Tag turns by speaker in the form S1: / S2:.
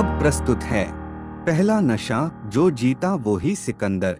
S1: अब प्रस्तुत है। पहला नशा जो जीता वो ही सिकंदर।